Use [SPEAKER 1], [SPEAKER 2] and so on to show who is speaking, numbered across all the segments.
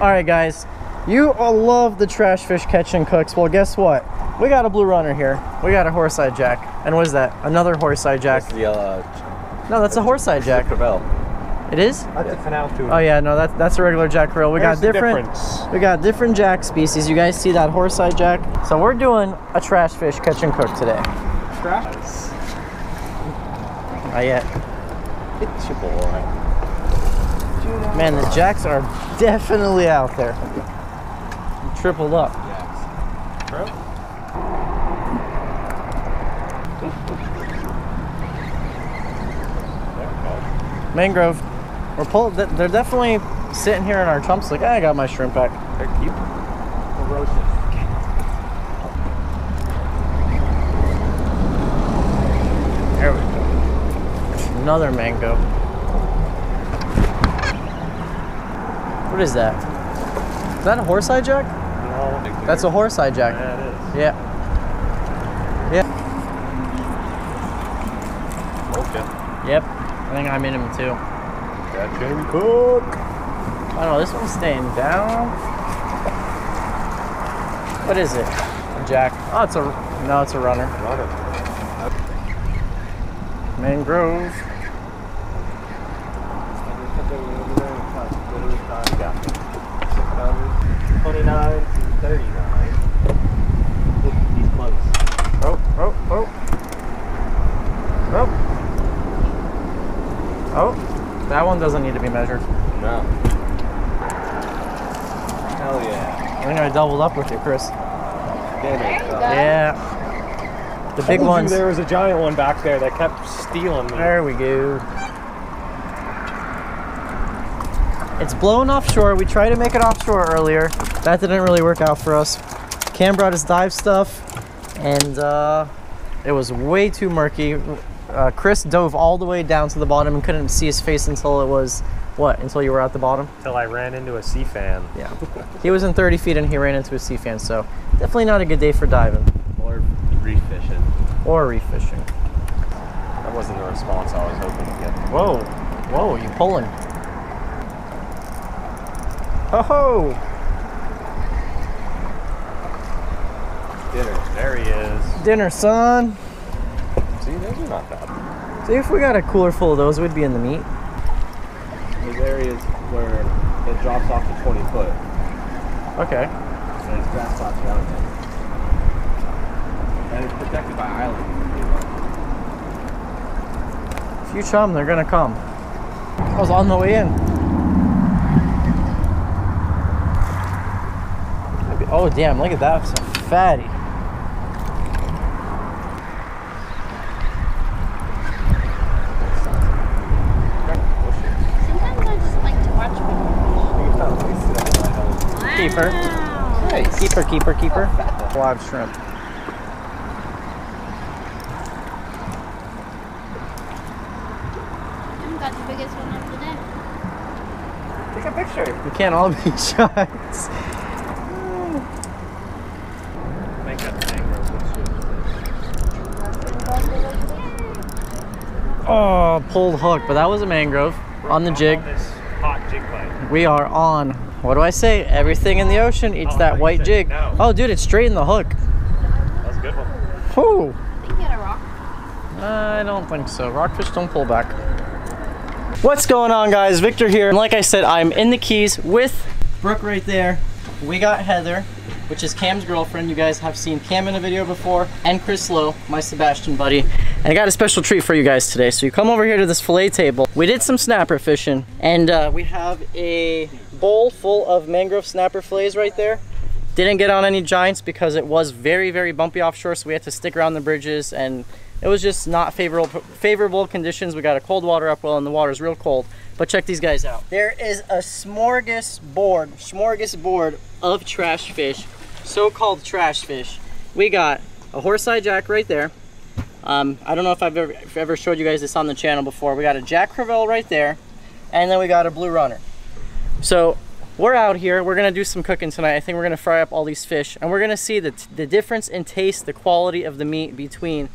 [SPEAKER 1] All right, guys. You all love the trash fish catching cooks. Well, guess what? We got a blue runner here. We got a horse-eye jack. And what is that? Another horse-eye jack.
[SPEAKER 2] That's the uh,
[SPEAKER 1] No, that's a horse-eye jack.
[SPEAKER 2] Crevalle.
[SPEAKER 1] It is?
[SPEAKER 3] That's a canal too.
[SPEAKER 1] Oh yeah, no, that's that's a regular jack krill. We got
[SPEAKER 3] There's the
[SPEAKER 1] different.
[SPEAKER 3] difference.
[SPEAKER 1] We got different jack species. You guys see that horse-eye jack? So we're doing a trash fish catch and cook today.
[SPEAKER 3] Trash.
[SPEAKER 1] Not yet.
[SPEAKER 2] It's your boy.
[SPEAKER 1] Man, the jacks are definitely out there. Tripled up. Mangrove. We're pull. They're definitely sitting here in our chumps. Like, "Ah, I got my shrimp back.
[SPEAKER 2] They're cute.
[SPEAKER 3] Ferocious.
[SPEAKER 1] There we go. Another mango. What is that? Is that a horse-eye jack?
[SPEAKER 3] No.
[SPEAKER 1] That's a horse-eye jack.
[SPEAKER 3] Yeah, it is.
[SPEAKER 1] Yeah. Yeah.
[SPEAKER 3] Okay.
[SPEAKER 1] Yep. I think I'm in him too.
[SPEAKER 3] That Jamie Cook.
[SPEAKER 1] I don't know. This one's staying down. What is it? A jack. Oh, it's a no. It's a runner.
[SPEAKER 3] Runner.
[SPEAKER 1] Mangrove. Oh, oh, oh. Oh. Oh. That one doesn't need to be measured.
[SPEAKER 3] No. Hell yeah.
[SPEAKER 1] I'm gonna double up with you, Chris.
[SPEAKER 3] Damn it. Uh,
[SPEAKER 1] yeah. The big one.
[SPEAKER 3] There was a giant one back there that kept stealing me.
[SPEAKER 1] There we go. It's blown offshore. We tried to make it offshore earlier. That didn't really work out for us. Cam brought his dive stuff, and uh, it was way too murky. Uh, Chris dove all the way down to the bottom and couldn't see his face until it was what? Until you were at the bottom?
[SPEAKER 3] Until I ran into a sea fan.
[SPEAKER 1] Yeah. he was in 30 feet and he ran into a sea fan, so definitely not a good day for diving
[SPEAKER 2] Or reef fishing.
[SPEAKER 1] or reef fishing.
[SPEAKER 3] That wasn't the response I was hoping to get.
[SPEAKER 1] Whoa, whoa, you pulling? Ho ho!
[SPEAKER 3] Dinner. There he is.
[SPEAKER 1] Dinner, son.
[SPEAKER 3] See, those are not bad.
[SPEAKER 1] See, if we got a cooler full of those, we'd be in the meat.
[SPEAKER 2] There's areas where it drops off to 20 foot.
[SPEAKER 1] Okay.
[SPEAKER 2] And it's grass plots around it. And it's protected by islands.
[SPEAKER 1] If you chum, they're gonna come. I was on the way in. Oh damn! Look at that, some fatty.
[SPEAKER 4] Sometimes I just like to watch people.
[SPEAKER 1] Keeper.
[SPEAKER 4] Wow.
[SPEAKER 1] Keeper, keeper, keeper. Live shrimp.
[SPEAKER 4] I got the biggest one of the day.
[SPEAKER 2] Take a picture.
[SPEAKER 1] We can't all be shots.
[SPEAKER 3] Make that mangrove
[SPEAKER 1] Oh, pulled hook, but that was a mangrove on the jig.
[SPEAKER 3] On this hot jig bite.
[SPEAKER 1] We are on. What do I say? Everything in the ocean eats
[SPEAKER 3] Oh,
[SPEAKER 1] that white jig.
[SPEAKER 3] no.
[SPEAKER 1] Oh, dude, it's straight in the hook.
[SPEAKER 3] That was a good one.
[SPEAKER 1] Whew.
[SPEAKER 4] You can get a rock.
[SPEAKER 1] I don't think so. Rockfish don't pull back. What's going on, guys? Victor here. And like I said, I'm in the Keys with Brooke right there. We got Heather, which is Cam's girlfriend. You guys have seen Cam in a video before, and Chris Lowe, my Sebastian buddy. And I got a special treat for you guys today. So you come over here to this fillet table. We did some snapper fishing, and uh, we have a bowl full of mangrove snapper fillets right there. Didn't get on any giants because it was very, very bumpy offshore, so we had to stick around the bridges and it was just not favorable favorable conditions. We got a cold water upwell and the water's real cold. But check these guys out. There is a smorgasbord, smorgasbord of trash fish, so-called trash fish. We got a horse-eye jack right there. Um, I don't know if I've ever, ever showed you guys this on the channel before. We got a jack crevalle right there, and then we got a blue runner. So we're out here. We're gonna do some cooking tonight. I think we're gonna fry up all these fish, and we're gonna see the the difference in taste, the quality of the meat between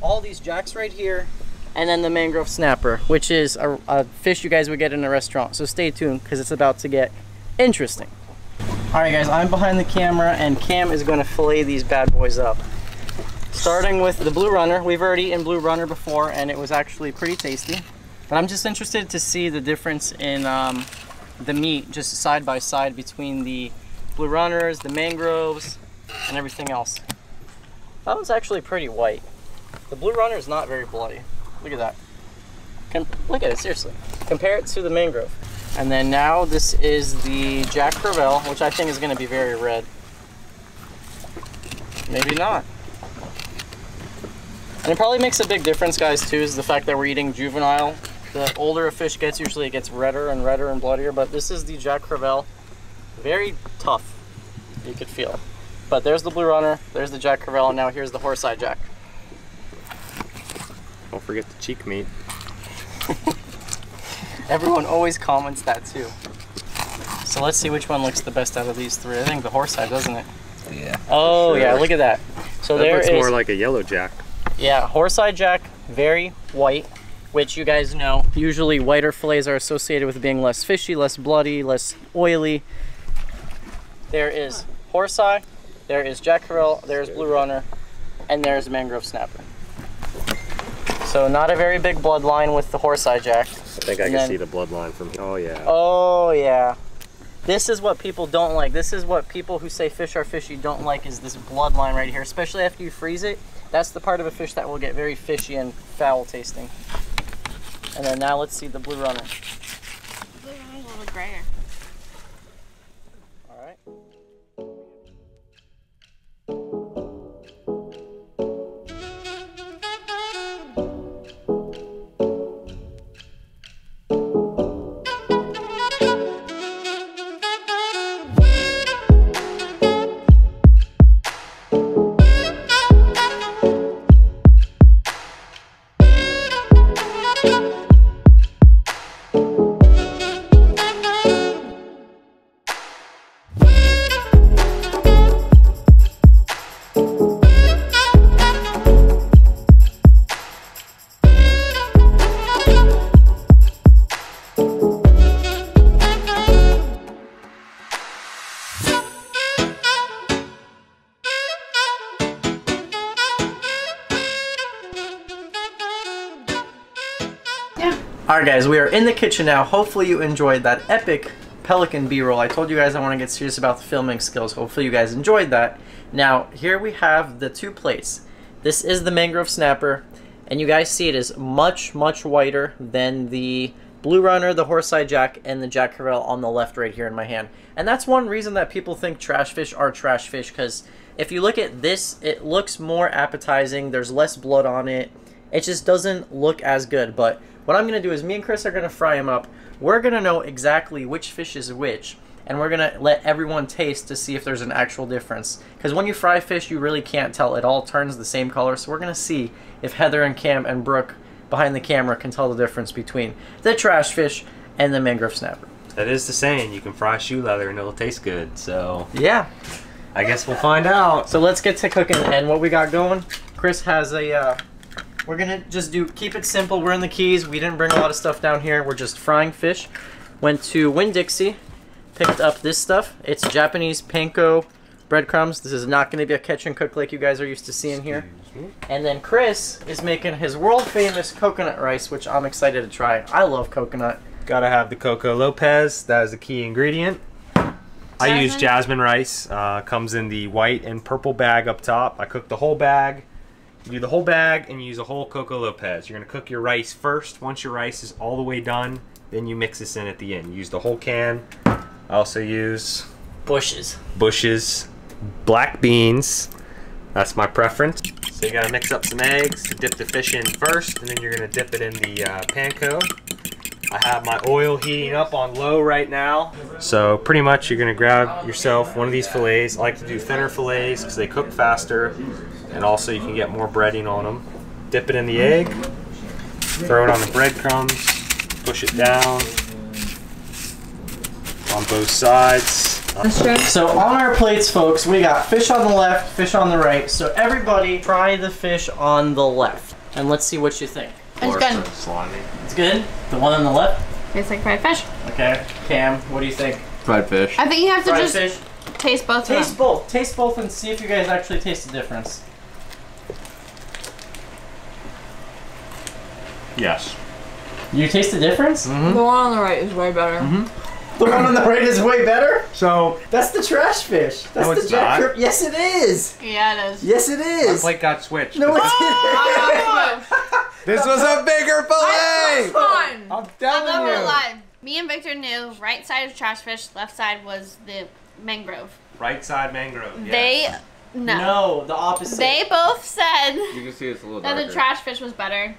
[SPEAKER 1] all these jacks right here, and then the mangrove snapper, which is a, a fish you guys would get in a restaurant. So stay tuned because it's about to get interesting. All right, guys, I'm behind the camera, and Cam is to fillet these bad boys up. Starting with the Blue Runner. We've already eaten Blue Runner before, and it was actually pretty tasty. But I'm just interested to see the difference in um, the meat, just side by side between the Blue Runners, the mangroves, and everything else. That one's actually pretty white. The Blue Runner is not very bloody. Look at that. Com look at it, seriously. Compare it to the mangrove. And then now this is the Jack Crevalle, which I think is gonna be very red. Maybe not. And it probably makes a big difference, guys, too, is the fact that we're eating juvenile. The older a fish gets, usually it gets redder and redder and bloodier, but this is the Jack Crevalle. Very tough, you could feel. But there's the Blue Runner, there's the Jack Crevalle, and now here's the Horse Eye Jack.
[SPEAKER 3] Don't forget the cheek meat.
[SPEAKER 1] Everyone always comments that too. So let's see which one looks the best out of these three. I think the horse eye, doesn't it?
[SPEAKER 2] Yeah.
[SPEAKER 1] Oh
[SPEAKER 3] sure.
[SPEAKER 1] yeah, look at that. So
[SPEAKER 3] that
[SPEAKER 1] there
[SPEAKER 3] looks
[SPEAKER 1] is
[SPEAKER 3] more like a yellow jack.
[SPEAKER 1] Yeah, horse eye jack, very white, which you guys know. Usually whiter fillets are associated with being less fishy, less bloody, less oily. There is horse eye, there is jack there's blue runner, and there's mangrove snapper. So not a very big bloodline with the horse eye jack.
[SPEAKER 3] I think I
[SPEAKER 1] And
[SPEAKER 3] can
[SPEAKER 1] then-
[SPEAKER 3] see the bloodline from here. Oh yeah.
[SPEAKER 1] Oh yeah. This is what people don't like. This is what people who say fish are fishy don't like is this bloodline right here, especially after you freeze it. That's the part of a fish that will get very fishy and foul tasting. And then now let's see the blue runner.
[SPEAKER 4] Blue one's a little grayer.
[SPEAKER 1] All right, guys, we are in the kitchen now. Hopefully you enjoyed that epic pelican B-roll. I told you guys I want to get serious about the filming skills. Hopefully you guys enjoyed that. Now, here we have the two plates. This is the mangrove snapper, and you guys see it is much, much whiter than the blue runner, the horse-eye jack, and the jack Crevalle on the left right here in my hand. And that's one reason that people think trash fish are trash fish, because if you look at this, it looks more appetizing. There's less blood on it. It just doesn't look as good, but what I'm going to do is me and Chris are going to fry them up. We're going to know exactly which fish is which, and we're going to let everyone taste to see if there's an actual difference. Because when you fry fish, you really can't tell. It all turns the same color, so we're going to see if Heather and Cam and Brooke behind the camera can tell the difference between the trash fish and the mangrove snapper.
[SPEAKER 3] That is the saying. You can fry shoe leather and it'll taste good. So
[SPEAKER 1] Yeah.
[SPEAKER 3] I guess we'll find out.
[SPEAKER 1] So let's get to cooking. And what we got going, Chris has a, uh, we're gonna just do, keep it simple. We're in the Keys. We didn't bring a lot of stuff down here. We're just frying fish. Went to Winn-Dixie, picked up this stuff. It's Japanese panko breadcrumbs. This is not gonna be a catch and cook like you guys are used to seeing here. And then Chris is making his world famous coconut rice, which I'm excited to try. I love coconut.
[SPEAKER 3] Gotta have the Coco Lopez. That is the key ingredient. I use
[SPEAKER 4] Jasmine?
[SPEAKER 3] jasmine rice. Uh, comes in the white and purple bag up top. I cook the whole bag. You do the whole bag and you use a whole Coco Lopez. You're gonna cook your rice first. Once your rice is all the way done, then you mix this in at the end. You use the whole can. I also use
[SPEAKER 1] Bush's.
[SPEAKER 3] Bush's, black beans. That's my preference. So you gotta mix up some eggs, dip the fish in first, and then you're gonna dip it in the uh, panko. I have my oil heating up on low right now. So pretty much you're gonna grab yourself one of these fillets. I like to do thinner fillets because they cook faster, and also you can get more breading on them. Dip it in the egg, throw it on the breadcrumbs, push it down on both sides.
[SPEAKER 1] So on our plates, folks, we got fish on the left, fish on the right. So everybody try the fish on the left. And let's see what you think.
[SPEAKER 4] It's good.
[SPEAKER 3] Salami.
[SPEAKER 1] It's good? The one on the left?
[SPEAKER 4] Tastes like fried fish.
[SPEAKER 1] Okay. Cam, what do you think?
[SPEAKER 2] Fried fish.
[SPEAKER 4] I think you have to
[SPEAKER 1] Fried
[SPEAKER 4] just
[SPEAKER 1] fish.
[SPEAKER 4] taste both of
[SPEAKER 1] Taste
[SPEAKER 4] them.
[SPEAKER 1] both. Taste both and see if you guys actually taste the difference.
[SPEAKER 3] Yes.
[SPEAKER 1] You taste the difference? Mm-hmm.
[SPEAKER 5] The one on the right is way better. Mm-hmm.
[SPEAKER 1] The one on the right is way better.
[SPEAKER 3] So
[SPEAKER 1] That's the trash fish. That's
[SPEAKER 3] No,
[SPEAKER 1] the
[SPEAKER 3] it's
[SPEAKER 1] jack.
[SPEAKER 3] not.
[SPEAKER 1] Yes, it is.
[SPEAKER 4] Yeah, it is.
[SPEAKER 1] Yes, it is.
[SPEAKER 3] my plate got switched.
[SPEAKER 1] No, it
[SPEAKER 4] Oh,
[SPEAKER 3] This was a bigger fillet.
[SPEAKER 5] Fine.
[SPEAKER 3] I'm
[SPEAKER 4] I'm
[SPEAKER 3] telling
[SPEAKER 4] not gonna
[SPEAKER 3] you.
[SPEAKER 4] lie. Me and Victor knew right side was trash fish, left side was the mangrove.
[SPEAKER 3] Right side mangrove. Yeah.
[SPEAKER 4] They no.
[SPEAKER 1] No, the opposite.
[SPEAKER 4] They both said
[SPEAKER 2] You can see it's a little
[SPEAKER 4] that
[SPEAKER 2] darker.
[SPEAKER 4] the trash fish was better.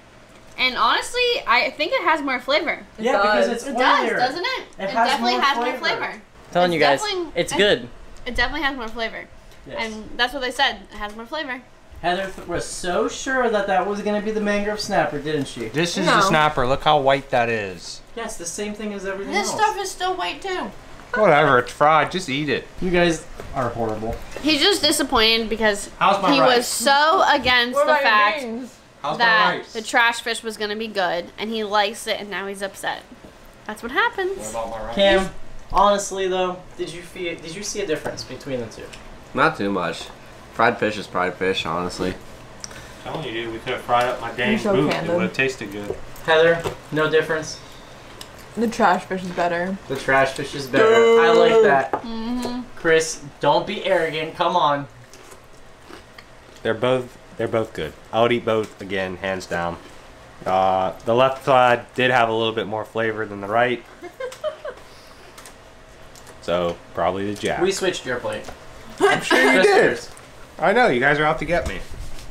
[SPEAKER 4] And honestly, I think it has more flavor.
[SPEAKER 1] yeah,
[SPEAKER 5] It
[SPEAKER 1] because
[SPEAKER 5] does.
[SPEAKER 1] it's
[SPEAKER 4] It
[SPEAKER 1] oilier.
[SPEAKER 4] does, doesn't it?
[SPEAKER 1] It has
[SPEAKER 4] definitely
[SPEAKER 1] more
[SPEAKER 4] has
[SPEAKER 1] flavor.
[SPEAKER 4] more flavor.
[SPEAKER 1] telling
[SPEAKER 4] It's
[SPEAKER 1] you guys, it's good.
[SPEAKER 4] It definitely has more flavor.
[SPEAKER 1] Yes.
[SPEAKER 4] And that's what they said. It has more flavor.
[SPEAKER 1] Heather was so sure that that was going to be the mangrove snapper, didn't she?
[SPEAKER 3] This is
[SPEAKER 5] No.
[SPEAKER 3] the snapper. Look how white that is.
[SPEAKER 1] Yes, the same thing as everything else.
[SPEAKER 4] This
[SPEAKER 1] else.
[SPEAKER 4] stuff is still white too.
[SPEAKER 3] Whatever, it's fried. Just eat it.
[SPEAKER 1] You guys are horrible.
[SPEAKER 4] He's just disappointed because
[SPEAKER 1] How's my
[SPEAKER 4] he
[SPEAKER 1] rice?
[SPEAKER 4] was so against
[SPEAKER 5] What
[SPEAKER 4] the fact?
[SPEAKER 3] How's
[SPEAKER 4] that the trash fish was gonna be good, and he likes it, and now he's upset. That's what happens.
[SPEAKER 3] about my rice?
[SPEAKER 1] Cam, honestly though, did you feel, did you see a difference between the two?
[SPEAKER 2] Not too much. Fried fish is fried fish, honestly.
[SPEAKER 3] I'm telling you, dude, we could have fried up my dang
[SPEAKER 5] so
[SPEAKER 3] boot. It would have tasted good.
[SPEAKER 1] Heather, no difference.
[SPEAKER 5] The trash fish is better.
[SPEAKER 1] The trash fish is better. I like that.
[SPEAKER 4] Mm-hmm.
[SPEAKER 1] Chris, don't be arrogant. Come on.
[SPEAKER 3] They're both they're both good. I would eat both again, hands down. Uh, the left side did have a little bit more flavor than the right. so probably the jack.
[SPEAKER 1] We switched your plate.
[SPEAKER 3] I'm sure you
[SPEAKER 1] Just
[SPEAKER 3] did. I know you guys are out to get me.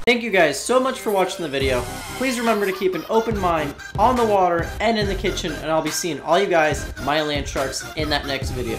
[SPEAKER 1] Thank you guys so much for watching the video. Please remember to keep an open mind on the water and in the kitchen, and I'll be seeing all you guys, my land sharks, in that next video.